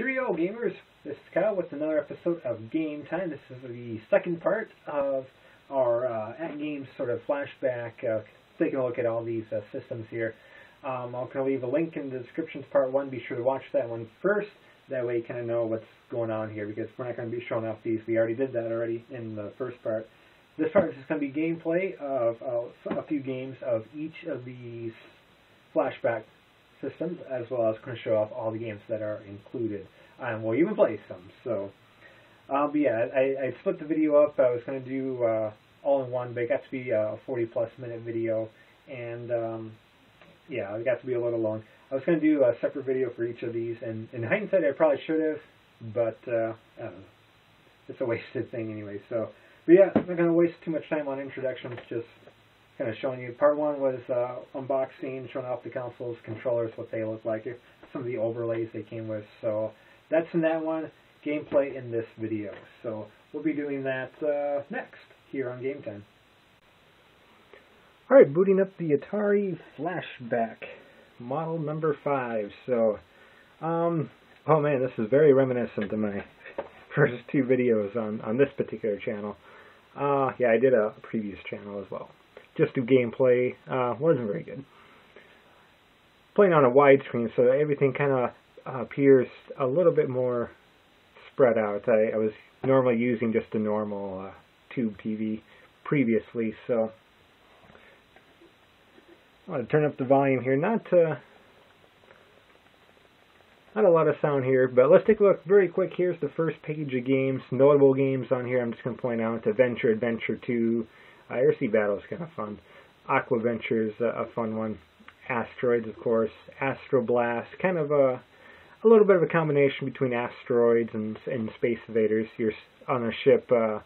Cheerio, gamers! This is Kyle with another episode of Game Time. This is the second part of our uh, at games sort of flashback, uh, taking a look at all these uh, systems here. Um, I'm going to leave a link in the description to part one. Be sure to watch that one first. That way you kind of know what's going on here because we're not going to be showing off these. We already did that already in the first part. This part is just going to be gameplay of uh, a few games of each of these flashback systems, as well as going to show off all the games that are included. And we'll even play some. So, uh, but yeah, I, I split the video up. I was going to do uh, all in one, but it got to be a 40 plus minute video, and um, yeah, it got to be a little long. I was going to do a separate video for each of these, and in hindsight, I probably should have, but uh, I don't know. It's a wasted thing anyway. So, but yeah, I'm not going to waste too much time on introductions. Just kind of showing you. Part one was uh, unboxing, showing off the consoles, controllers, what they look like, some of the overlays they came with. So that's in that one. Gameplay in this video. So we'll be doing that uh, next here on Game Time. Alright, booting up the Atari Flashback model number 5. So, um, oh man, this is very reminiscent of my first two videos on, on this particular channel. Uh, yeah, I did a previous channel as well just do gameplay. Uh, wasn't very good. Playing on a widescreen, so everything kind of uh, appears a little bit more spread out. I, I was normally using just a normal uh, tube TV previously, so I want to turn up the volume here. Not uh, not a lot of sound here, but let's take a look very quick. Here's the first page of games, notable games on here. I'm just going to point out Adventure, Adventure 2, Sea Battle is kind of fun. Aqua Venture is a, fun one. Asteroids, of course. Astroblast, kind of a a little bit of a combination between asteroids and, and space invaders. You're on a ship uh,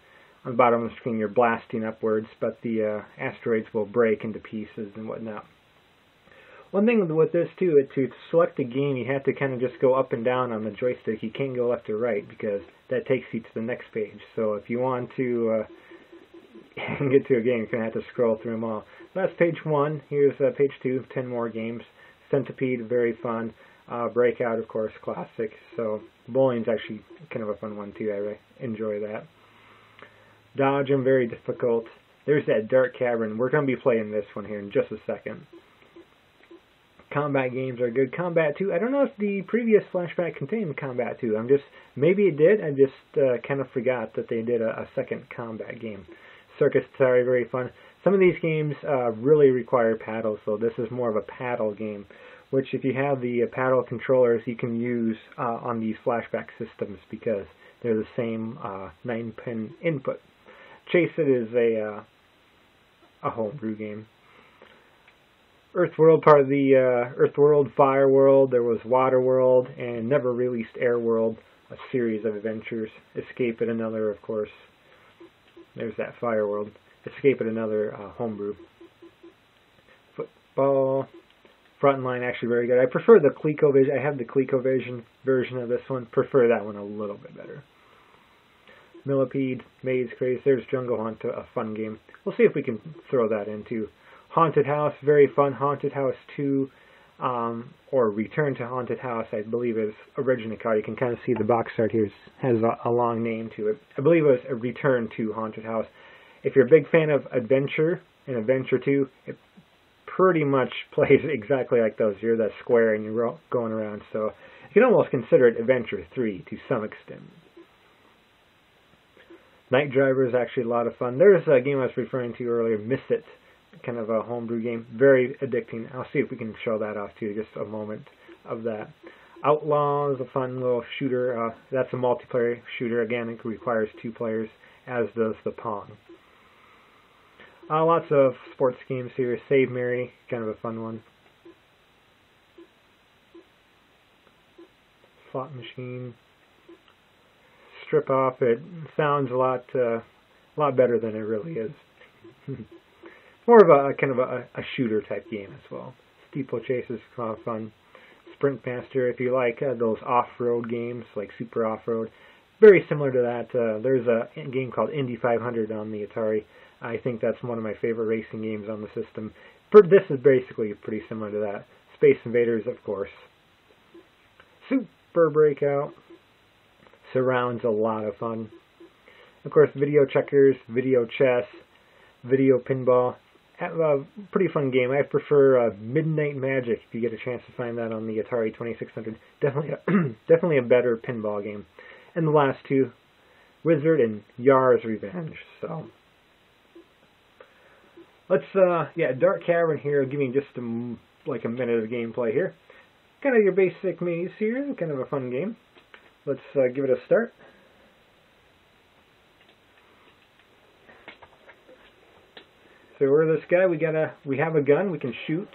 on the bottom of the screen. You're blasting upwards, but the uh, asteroids will break into pieces and whatnot. One thing with this too, to select a game, you have to kind of just go up and down on the joystick. You can't go left or right because that takes you to the next page. So if you want to uh, get to a game, you're going to have to scroll through them all. that's page one. Here's uh, page two, ten more games. Centipede, very fun. Uh, Breakout, of course, classic. So bowling's actually kind of a fun one too. I really enjoy that. Dodge 'Em very difficult. There's that Dark Cavern. We're going to be playing this one here in just a second. Combat games are good. Combat 2, I don't know if the previous flashback contained Combat 2. I'm just, maybe it did. I just uh, kind of forgot that they did a, a second combat game. Circus Atari, very fun. Some of these games uh, really require paddles, so this is more of a paddle game, which if you have the uh, paddle controllers, you can use uh, on these flashback systems because they're the same 9-pin uh, input. Chase It is a, uh, a homebrew game. Earth World, part of the uh, Earth World, Fire World, there was Water World, and never released Air World, a series of adventures. Escape It, another, of course, there's that Fire World. Escape at another uh, homebrew. Football. Frontline actually very good. I prefer the ColecoVision. I have the ColecoVision version of this one. Prefer that one a little bit better. Millipede, Maze Craze. There's Jungle Hunt, a fun game. We'll see if we can throw that into Haunted House, very fun. Haunted House 2, um, or Return to Haunted House, I believe is originally called. You can kind of see the box art here has a, a, long name to it. I believe it was a Return to Haunted House. If you're a big fan of Adventure and Adventure 2, it pretty much plays exactly like those. You're that square and you're going around, so you can almost consider it Adventure 3 to some extent. Night Driver is actually a lot of fun. There's a game I was referring to earlier, Miss It kind of a homebrew game. Very addicting. I'll see if we can show that off to you, just a moment of that. Outlaw is a fun little shooter. Uh, that's a multiplayer shooter. Again, it requires two players, as does the Pong. Uh, lots of sports games here. Save Mary, kind of a fun one. Slot machine. Strip off. It sounds a lot, uh, a lot better than it really is. more of a kind of a, a shooter type game as well. Steeplechase is kind of fun. Sprint Master, if you like uh, those off-road games like Super Off-Road, very similar to that. Uh, there's a game called Indy 500 on the Atari. I think that's one of my favorite racing games on the system. This is basically pretty similar to that. Space Invaders, of course. Super Breakout. surrounds a lot of fun. Of course, video checkers, video chess, video pinball. A pretty fun game. I prefer uh, Midnight Magic if you get a chance to find that on the Atari 2600. Definitely, a, definitely a better pinball game. And the last two, Wizard and Yar's Revenge. So let's, uh, yeah, Dark Cavern here. Give you just a, like a minute of gameplay here. Kind of your basic maze here. Kind of a fun game. Let's uh, give it a start. So we're this guy. We got a we have a gun. We can shoot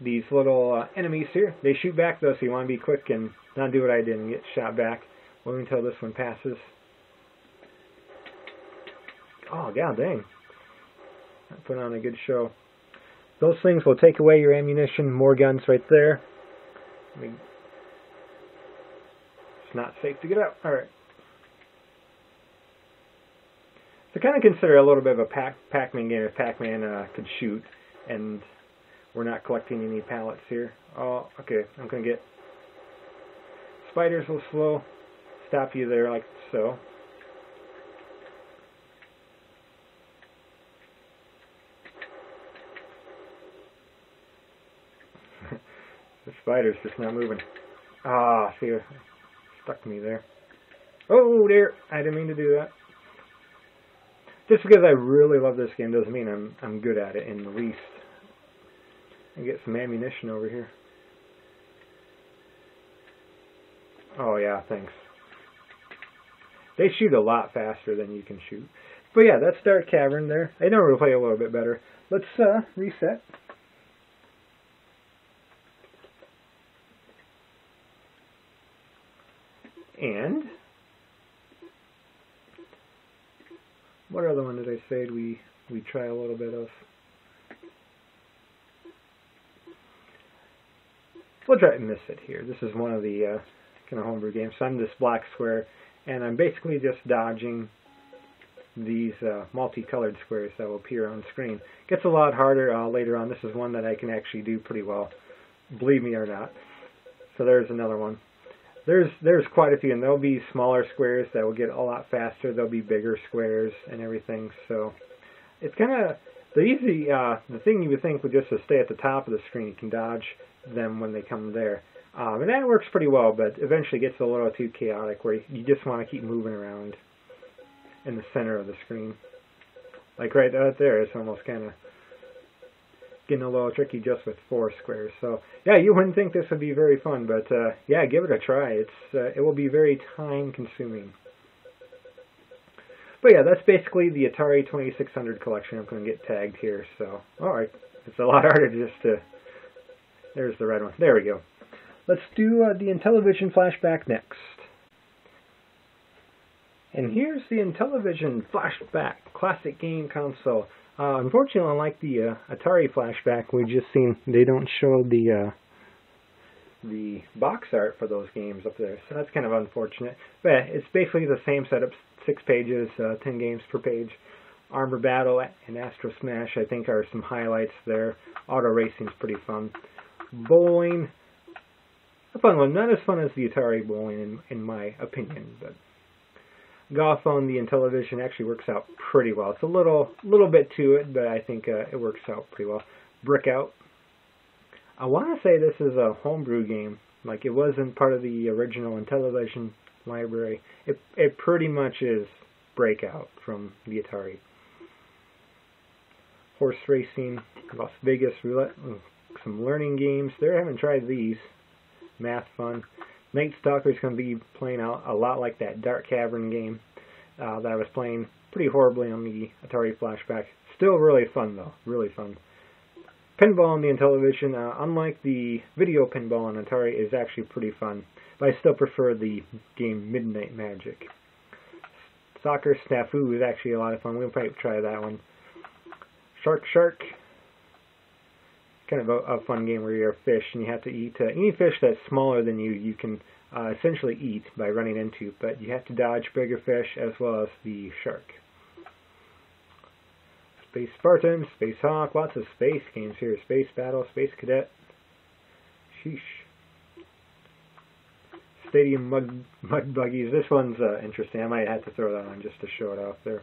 these little uh, enemies here. They shoot back though, so you want to be quick and not do what I did and get shot back. Wait until this one passes. Oh god dang! Put on a good show. Those things will take away your ammunition. More guns right there. I mean, it's not safe to get out. All right. So kind of consider a little bit of a Pac Pac-Man game if Pac-Man uh, could shoot, and we're not collecting any pallets here. Oh, okay. I'm gonna get spiders will slow stop you there like so. the spider's just not moving. Ah, see, stuck me there. Oh dear, I didn't mean to do that. Just because I really love this game doesn't mean I'm I'm good at it in the least. I get some ammunition over here. Oh yeah, thanks. They shoot a lot faster than you can shoot. But yeah, that's Dark Cavern there. I know we'll play a little bit better. Let's uh, reset. And What other one did I say we we try a little bit of? We'll try and miss it here. This is one of the uh, kind of homebrew games. So I'm this black square, and I'm basically just dodging these uh, multicolored squares that will appear on screen. Gets a lot harder uh, later on. This is one that I can actually do pretty well, believe me or not. So there's another one there's there's quite a few, and there'll be smaller squares that will get a lot faster. There'll be bigger squares and everything. So it's kind of the easy. Uh, the thing you would think would just to stay at the top of the screen. You can dodge them when they come there, um, and that works pretty well. But eventually, gets a little too chaotic where you just want to keep moving around in the center of the screen. Like right out there, it's almost kind of getting a little tricky just with four squares. So yeah, you wouldn't think this would be very fun, but uh, yeah, give it a try. It's uh, it will be very time consuming. But yeah, that's basically the Atari 2600 collection. I'm going to get tagged here. So all right, it's a lot harder just to. There's the red one. There we go. Let's do uh, the Intellivision flashback next. And here's the Intellivision flashback classic game console. Uh, unfortunately, unlike the uh, Atari flashback we've just seen, they don't show the uh, the box art for those games up there, so that's kind of unfortunate. But it's basically the same setup, six pages, uh, ten games per page. Armor Battle and Astro Smash, I think, are some highlights there. Auto Racing's pretty fun. Bowling, a fun one. Not as fun as the Atari Bowling, in, in my opinion, but golf on the Intellivision actually works out pretty well. It's a little little bit to it, but I think uh, it works out pretty well. Brickout. I want to say this is a homebrew game. Like it wasn't part of the original Intellivision library. It it pretty much is Breakout from the Atari. Horse racing, Las Vegas roulette, some learning games. There, I haven't tried these. Math fun. Night Stalker is going to be playing out a lot like that Dark Cavern game uh, that I was playing pretty horribly on the Atari Flashback. Still really fun though, really fun. Pinball on the Intellivision, uh, unlike the video pinball on Atari, is actually pretty fun, but I still prefer the game Midnight Magic. Soccer Snafu is actually a lot of fun. We'll probably try that one. Shark Shark, kind of a, a, fun game where you're a fish and you have to eat uh, any fish that's smaller than you. You can uh, essentially eat by running into, but you have to dodge bigger fish as well as the shark. Space Spartan, Space Hawk, lots of space games here. Space Battle, Space Cadet. Sheesh. Stadium Mud, mud Buggies. This one's uh, interesting. I might have to throw that on just to show it off there.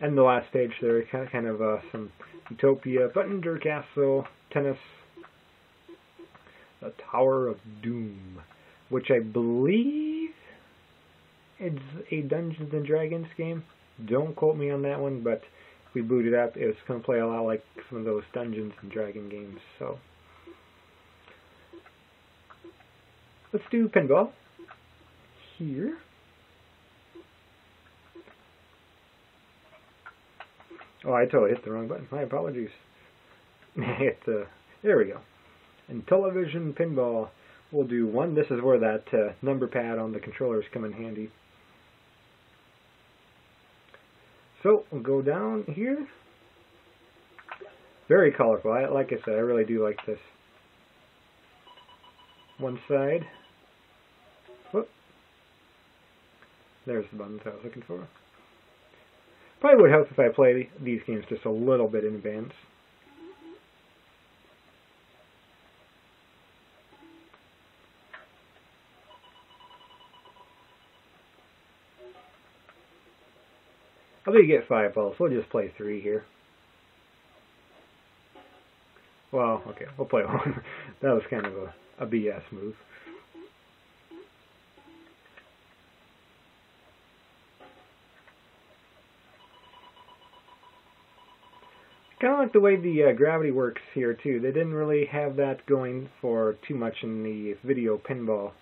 And the last stage there, kind of, kind of uh, some Utopia, Buttender Castle, Tennis, The Tower of Doom, which I believe is a Dungeons and Dragons game. Don't quote me on that one, but we booted up. It's going to play a lot like some of those Dungeons and Dragon games. So let's do pinball here. Oh, I totally hit the wrong button. My apologies. hit the, there we go. Intellivision pinball, we'll do one. This is where that uh, number pad on the controllers come in handy. So we'll go down here. Very colorful. I, like I said, I really do like this. One side. Whoop. There's the buttons I was looking for. Probably would help if I play these games just a little bit in advance. I'll get five balls. We'll just play three here. Well, okay, we'll play one. that was kind of a, a BS move. Kind of like the way the uh, gravity works here too. They didn't really have that going for too much in the video pinball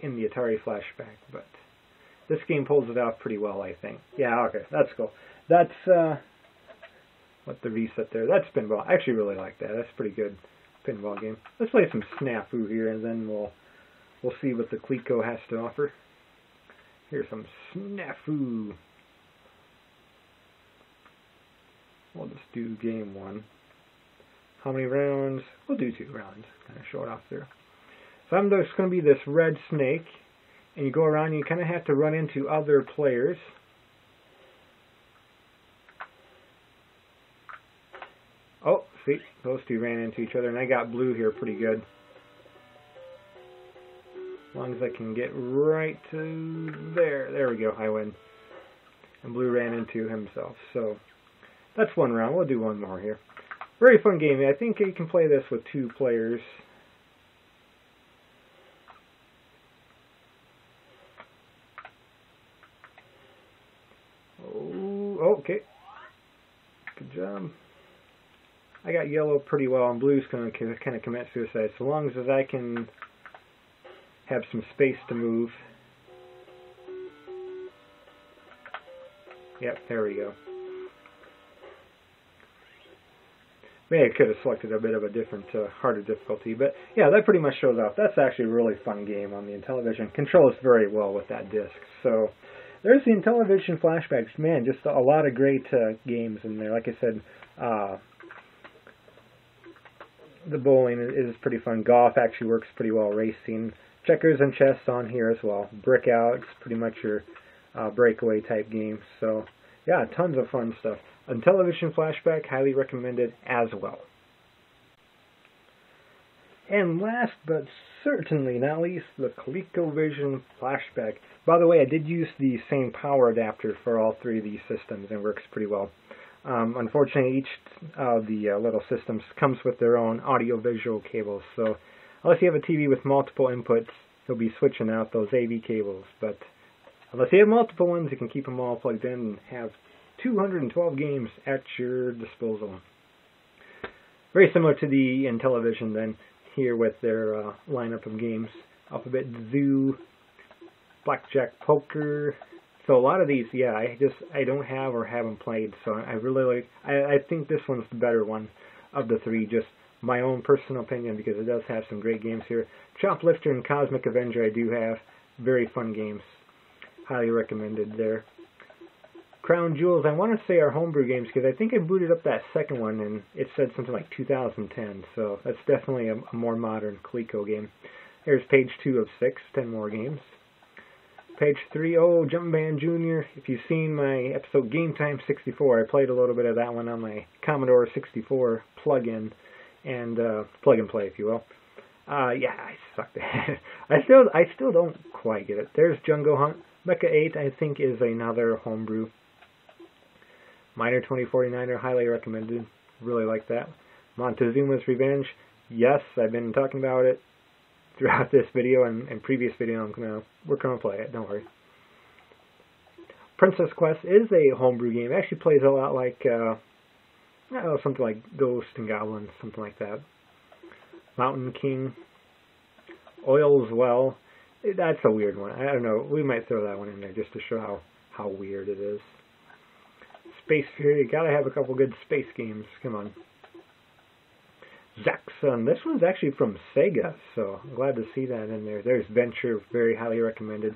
in the Atari flashback, but this game pulls it off pretty well, I think. Yeah, okay, that's cool. That's, uh, what the reset there. That's pinball. I actually really like that. That's pretty good pinball game. Let's play some Snafu here, and then we'll we'll see what the Coleco has to offer. Here's some Snafu. We'll just do game one. How many rounds? We'll do two rounds. Kind of short off there. So I'm just going to be this red snake, and you go around you kind of have to run into other players. Oh, see, those two ran into each other, and I got blue here pretty good. As long as I can get right to there. There we go, I win. And blue ran into himself, so that's one round. We'll do one more here. Very fun game. I think you can play this with two players. Okay. Good job. I got yellow pretty well, and blue's going to kind of commit suicide. So long as I can have some space to move. Yep, there we go. Maybe I could have selected a bit of a different, uh, harder difficulty, but yeah, that pretty much shows off. That's actually a really fun game on the Intellivision. Controls very well with that disc. So there's the Intellivision flashbacks. Man, just a lot of great uh, games in there. Like I said, uh, the bowling is pretty fun. Golf actually works pretty well. Racing, checkers, and chess on here as well. Brickouts, pretty much your uh, breakaway type games. So yeah, tons of fun stuff. Intellivision flashback, highly recommended as well. And last but certainly not least, the ColecoVision Flashback. By the way, I did use the same power adapter for all three of these systems and works pretty well. Um, unfortunately, each of the uh, little systems comes with their own audio-visual cables, so unless you have a TV with multiple inputs, you'll be switching out those AV cables. But unless you have multiple ones, you can keep them all plugged in and have 212 games at your disposal. Very similar to the Intellivision then here with their uh, lineup of games. Alphabet Zoo, Blackjack Poker. So a lot of these, yeah, I just I don't have or haven't played. So I really like. I, I think this one's the better one of the three. Just my own personal opinion because it does have some great games here. Choplifter and Cosmic Avenger I do have very fun games. Highly recommended there. Crown Jewels, I want to say are homebrew games because I think I booted up that second one and it said something like 2010, so that's definitely a, a more modern Coleco game. There's page 2 of 6, 10 more games. Page 3, oh, Jumpman Jr. If you've seen my episode Game Time 64, I played a little bit of that one on my Commodore 64 plug-in, and uh, plug and play, if you will. Uh, yeah, I sucked at it. I still, I still don't quite get it. There's Jungle Hunt. Mecha 8, I think, is another homebrew. Miner 2049er, highly recommended. Really like that. Montezuma's Revenge. Yes, I've been talking about it throughout this video and, and previous video. I'm gonna, we're gonna play it. Don't worry. Princess Quest is a homebrew game. It actually plays a lot like, uh, something like Ghost and Goblins, something like that. Mountain King. Oil's well. That's a weird one. I don't know. We might throw that one in there just to show how, how weird it is. Space Fury. You gotta have a couple good space games. Come on. Zaxxon. This one's actually from Sega, so I'm glad to see that in there. There's Venture, very highly recommended.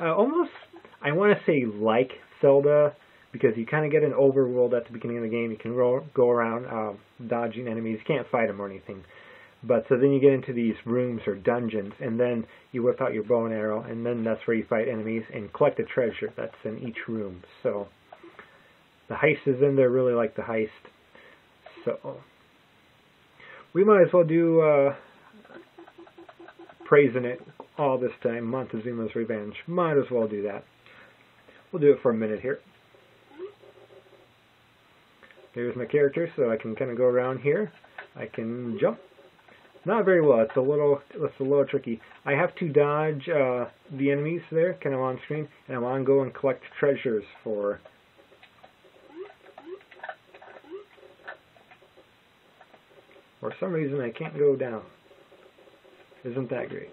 Uh, almost, I want to say like Zelda, because you kind of get an overworld at the beginning of the game. You can go around uh, dodging enemies. You can't fight them or anything. But so then you get into these rooms or dungeons, and then you whip out your bow and arrow, and then that's where you fight enemies and collect a treasure that's in each room. So the heist is in there, really like the heist. So we might as well do uh, praising it all this time. Montezuma's Revenge. Might as well do that. We'll do it for a minute here. Here's my character, so I can kind of go around here. I can jump not very well. It's a little it's a little tricky. I have to dodge uh, the enemies there, kind of on screen, and I want to go and collect treasures for. For some reason, I can't go down. Isn't that great?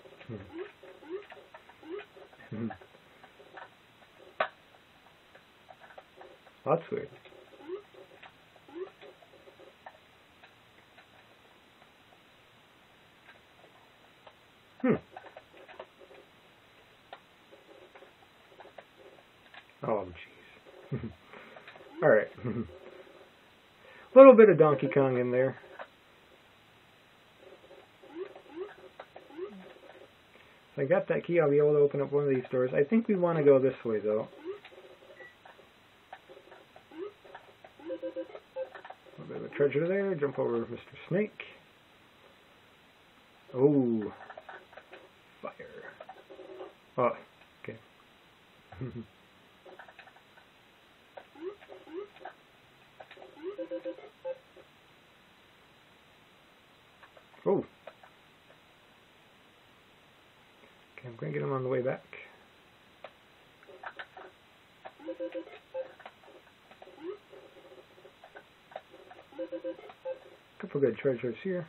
That's weird. Hmm. Oh, jeez. All right. A little bit of Donkey Kong in there. If I got that key, I'll be able to open up one of these doors. I think we want to go this way, though. A bit of a treasure there. Jump over Mr. Snake. Oh, Fire. Oh, okay. oh. Okay, I'm going to get him on the way back. Couple good treasures here.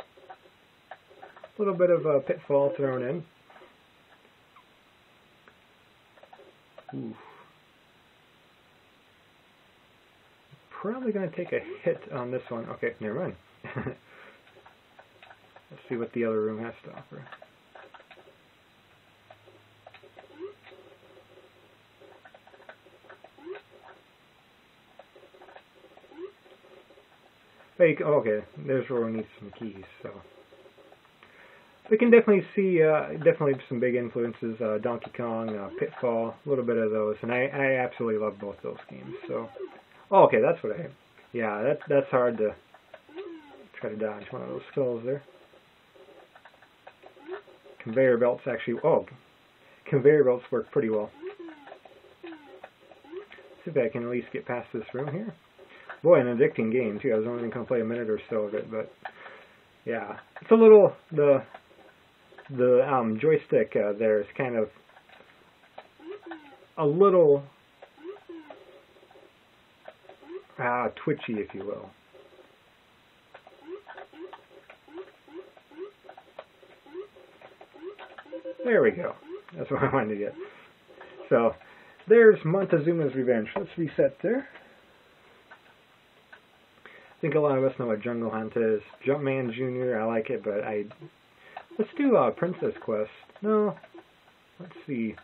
A little bit of a pitfall thrown in. Oof. Probably going to take a hit on this one. Okay, never mind. Let's see what the other room has to offer. Hey, okay, there's where we need some keys, so we can definitely see uh, definitely some big influences. Uh, Donkey Kong, uh, Pitfall, a little bit of those, and I, I absolutely love both those games. So, oh, okay, that's what I. Yeah, that's that's hard to try to dodge one of those skulls there. Conveyor belts actually. Oh, conveyor belts work pretty well. See if I can at least get past this room here. Boy, an addicting game too. I was only to play a minute or so of it, but yeah, it's a little the the um, joystick uh, there is kind of a little uh, twitchy, if you will. There we go. That's what I wanted to get. So, there's Montezuma's Revenge. Let's reset there. I think a lot of us know what Jungle Hunt is. Jumpman Jr., I like it, but I Let's do uh, Princess Quest. No, let's see.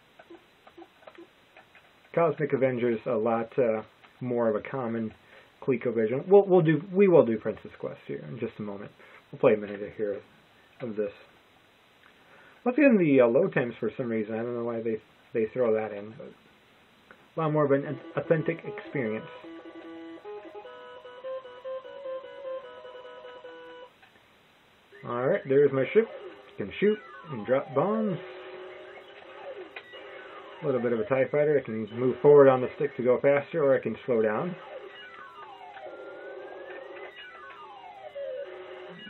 Cosmic Avengers a lot uh, more of a common ColecoVision. We'll we'll do we will do Princess Quest here in just a moment. We'll play a minute here of this. Once in the uh, load times for some reason I don't know why they they throw that in, but a lot more of an authentic experience. Alright, there's my ship. can shoot and drop bombs. A little bit of a TIE fighter. I can move forward on the stick to go faster, or I can slow down.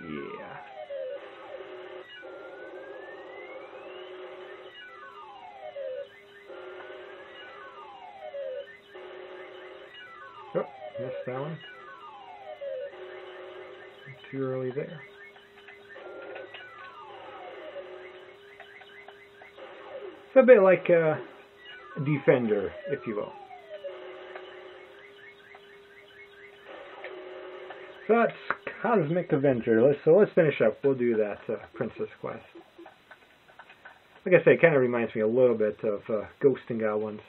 Yeah. Oh, missed that one. Too early there. It's a bit like a defender, if you will. So that's Cosmic Avenger. Let's, so let's finish up. We'll do that uh, Princess Quest. Like I say, it kind of reminds me a little bit of uh, Ghost and Goblins.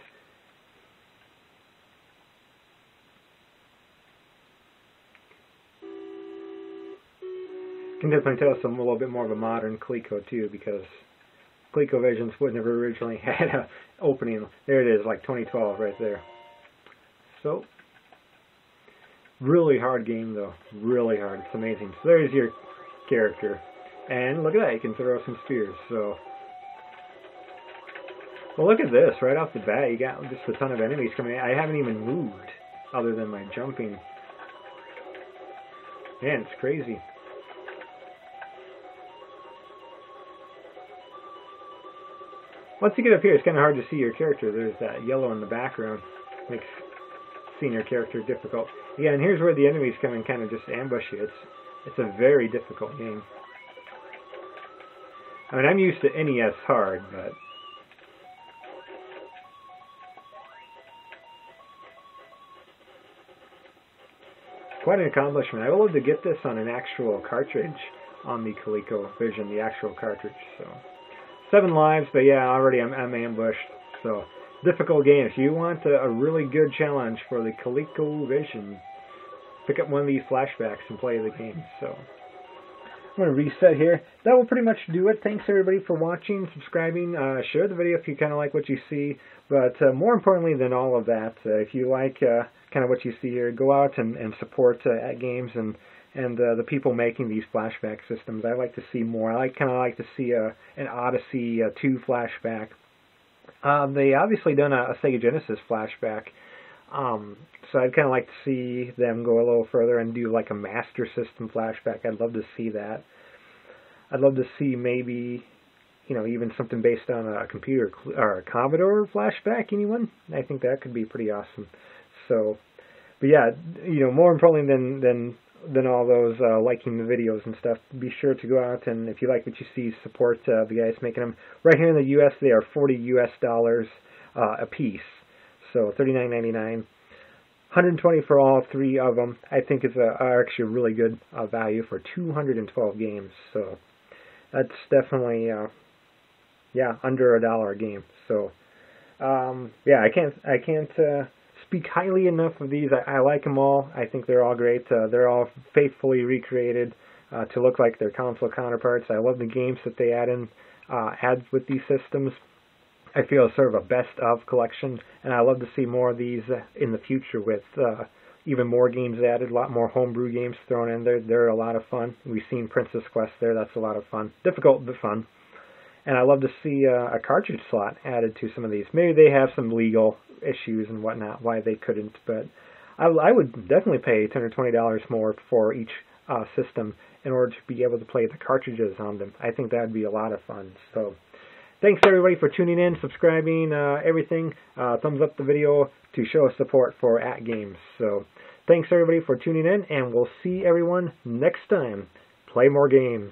Can definitely tell some a little bit more of a modern Coleco too, because ColecoVisions wouldn't have originally had a opening. There it is, like 2012 right there. So, really hard game though. Really hard. It's amazing. So there's your character. And look at that, you can throw some spears. So, well look at this, right off the bat you got just a ton of enemies coming in. I haven't even moved other than my jumping. Man, it's crazy. Once you get up here, it's kind of hard to see your character. There's that yellow in the background. Makes seeing your character difficult. Yeah, and here's where the enemies come and kind of just ambush you. It's, it's a very difficult game. I mean, I'm used to NES hard, but... Quite an accomplishment. I would love to get this on an actual cartridge on the ColecoVision, the actual cartridge, so seven lives, but yeah, already I'm, I'm ambushed. So difficult game. If you want a, a really good challenge for the ColecoVision, pick up one of these flashbacks and play the game. So I'm going to reset here. That will pretty much do it. Thanks everybody for watching, subscribing, uh, share the video if you kind of like what you see. But uh, more importantly than all of that, uh, if you like uh, kind of what you see here, go out and, and support uh, at games and and uh, the people making these flashback systems. I like to see more. I kind of like to see a an Odyssey a 2 flashback. Um, they obviously done a, a Sega Genesis flashback, um, so I'd kind of like to see them go a little further and do like a Master System flashback. I'd love to see that. I'd love to see maybe, you know, even something based on a computer or a Commodore flashback. Anyone? I think that could be pretty awesome. So, but yeah, you know, more importantly than than than all those uh, liking the videos and stuff, be sure to go out and if you like what you see, support uh, the guys making them. Right here in the U.S., they are 40 U.S. dollars uh, a piece, so 39.99. 120 for all three of them. I think is a, are actually a really good uh, value for 212 games. So that's definitely uh, yeah under a dollar a game. So um, yeah, I can't I can't uh, speak highly enough of these. I, I like them all. I think they're all great. Uh, they're all faithfully recreated uh, to look like their console counterparts. I love the games that they add in, uh, add with these systems. I feel it's sort of a best of collection, and I love to see more of these uh, in the future with uh, even more games added, a lot more homebrew games thrown in there. They're a lot of fun. We've seen Princess Quest there. That's a lot of fun. Difficult but fun. And I love to see uh, a cartridge slot added to some of these. Maybe they have some legal issues and whatnot why they couldn't, but I, I would definitely pay ten or twenty dollars more for each uh, system in order to be able to play the cartridges on them. I think that'd be a lot of fun. So, thanks everybody for tuning in, subscribing, uh, everything. Uh, thumbs up the video to show support for At Games. So, thanks everybody for tuning in, and we'll see everyone next time. Play more games.